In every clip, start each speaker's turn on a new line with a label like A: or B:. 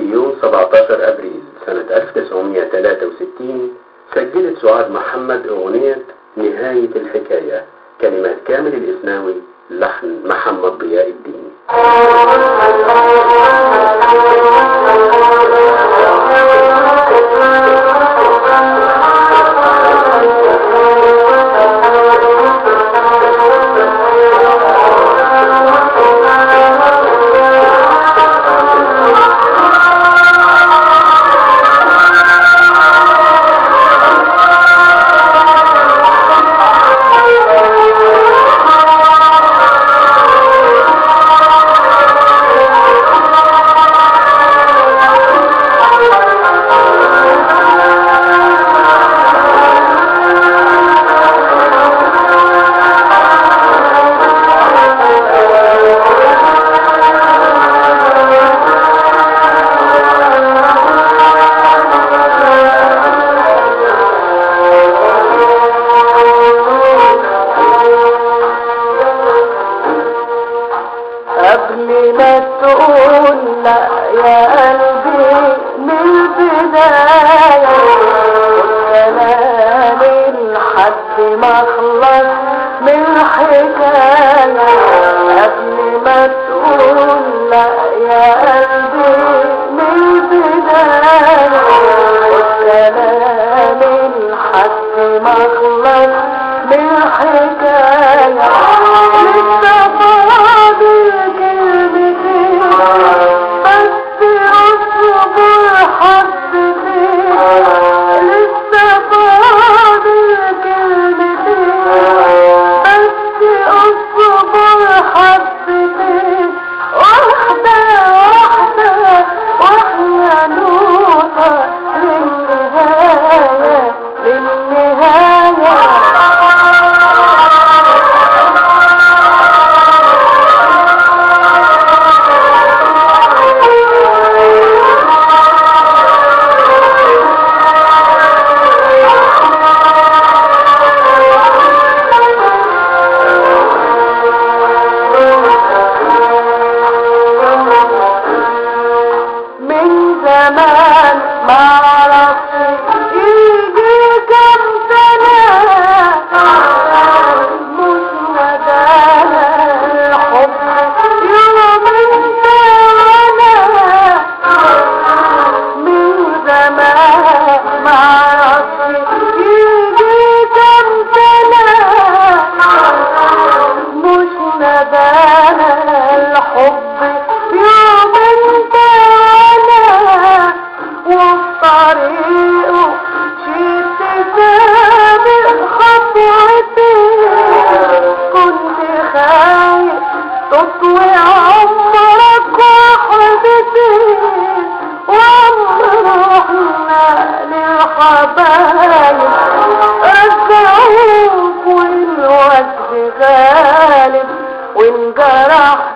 A: في يوم 17 أبريل سنة 1963 سجلت سعاد محمد أغنية نهاية الحكاية كلمات كامل الإسناوي لحن محمد ضياء الدين.
B: لا يا الحب يوم انت وأنا وفي طريقه شيت سابق خطوتي كنت خايف تطوي عمرك وحدتي وعمرنا للحبايب أدعوك والوجه غالب وانجرحت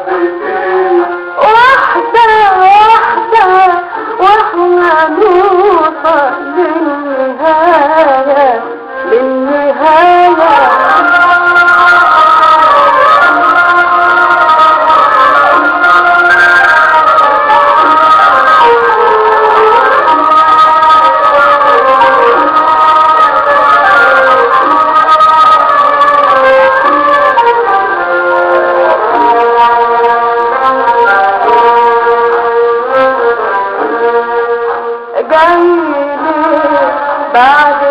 B: بعد